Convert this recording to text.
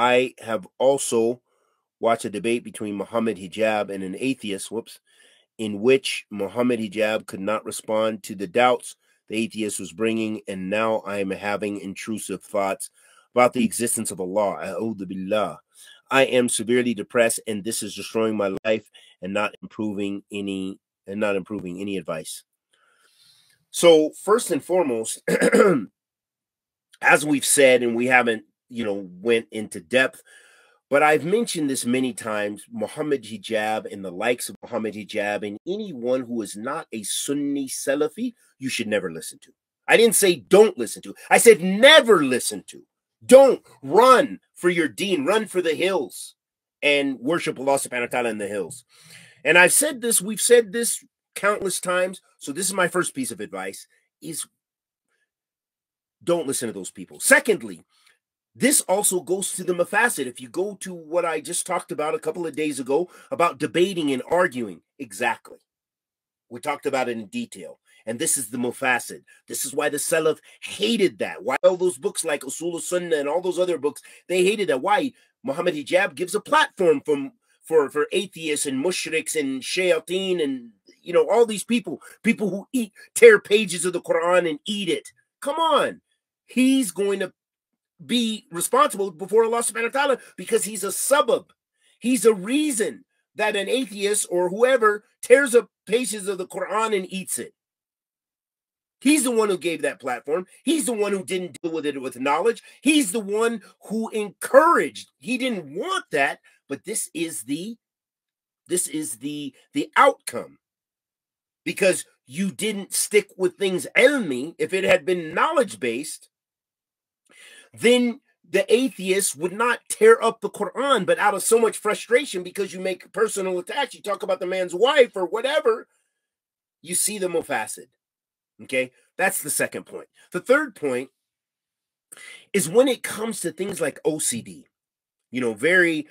I have also watched a debate between Mohammed Hijab and an atheist, whoops, in which Mohammed Hijab could not respond to the doubts the atheist was bringing, and now I am having intrusive thoughts about the existence of Allah. I am severely depressed, and this is destroying my life and not improving any and not improving any advice. So, first and foremost, as we've said, and we haven't, you know, went into depth, but I've mentioned this many times Mohammed Hijab and the likes of Mohammed Hijab, and anyone who is not a Sunni Salafi, you should never listen to. I didn't say don't listen to, I said never listen to. Don't run for your deen, run for the hills and worship Allah subhanahu wa ta'ala in the hills. And I've said this, we've said this countless times. So this is my first piece of advice is don't listen to those people. Secondly, this also goes to the mafasid. If you go to what I just talked about a couple of days ago about debating and arguing, exactly. We talked about it in detail. And this is the mufasid. This is why the Salaf hated that. Why all those books like Usul Sunnah and all those other books, they hated that. Why? Mohammed Hijab gives a platform from for, for atheists and mushriks and shayateen and you know all these people, people who eat tear pages of the Quran and eat it. Come on. He's going to be responsible before Allah subhanahu wa ta'ala because he's a sabab. He's a reason that an atheist or whoever tears up pages of the Quran and eats it. He's the one who gave that platform. He's the one who didn't deal with it with knowledge. He's the one who encouraged. He didn't want that, but this is the this is the the outcome. Because you didn't stick with things ilmi, if it had been knowledge based, then the atheist would not tear up the Quran, but out of so much frustration because you make personal attacks, you talk about the man's wife or whatever, you see the mufasid. Okay, that's the second point. The third point is when it comes to things like OCD, you know, very